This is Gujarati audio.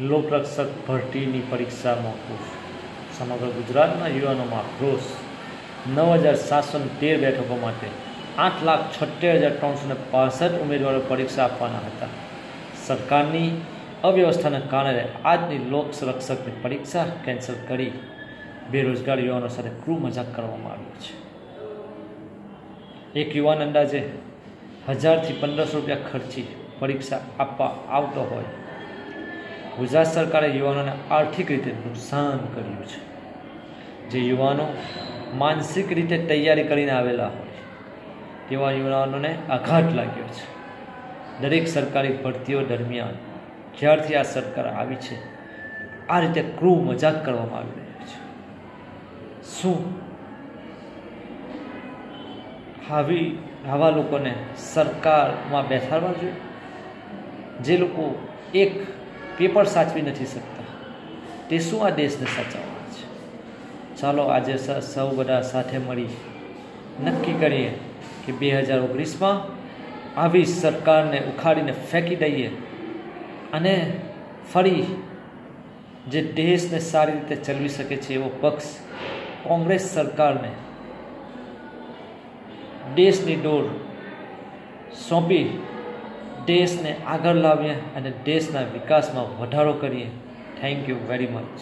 લોકરક્ષક ભરતીની પરીક્ષા મોકૂફ. સમગ્ર ગુજરાતના યુવાનોમાં આક્રોશ નવ હજાર સાતસો તેર બેઠકો માટે આઠ લાખ છોતેર હજાર ત્રણસો ને પાસઠ ઉમેદવારો પરીક્ષા આપવાના હતા. સરકારની અવ્યવસ્થાના કારણે આજની લોકરક્ષકની પરીક્ષા કેન્સલ કરી બેરોજગાર યુવાનો સાથે ક્રૂ મજાક કરવામાં આવ્યો છે. એક યુવાન અંદાજે હજારથી પંદરસો રૂપિયા ખર્ચી પરીક્ષા આપવા આવતો હોય ગુજરાત સરકારે યુવાનોને આર્થિક રીતે નુકસાન કર્યું છે. જે યુવાનો માનસિક રીતે તૈયારી કરીને આવેલા હોય તેવા યુવાનોને આઘાત લાગ્યો છે. દરેક સરકારી ભરતીઓ દરમિયાન જ્યારથી આ સરકાર આવી છે, આ રીતે ક્રૂ મજાક કરવામાં આવી રહ્યો છે. શું આવી આવા લોકોને સરકારમાં બેસાડવા જોઈએ? જે લોકો એક પેપર સાચવી નથી શકતા. તે શું આ દેશને સાચવવા છે? ચાલો આજે સૌ બધા સાથે મળી નક્કી કરીએ કે બે હજાર ઓગણીસમાં આવી સરકારને ઉખાડીને ફેંકી દઈએ અને ફરી જે દેશને સારી રીતે ચલવી શકે છે એવો પક્ષ કોંગ્રેસ સરકારને દેશની દોર સોંપી દેશને આગળ લાવીએ અને દેશના વિકાસમાં વધારો કરીએ. Thank you very much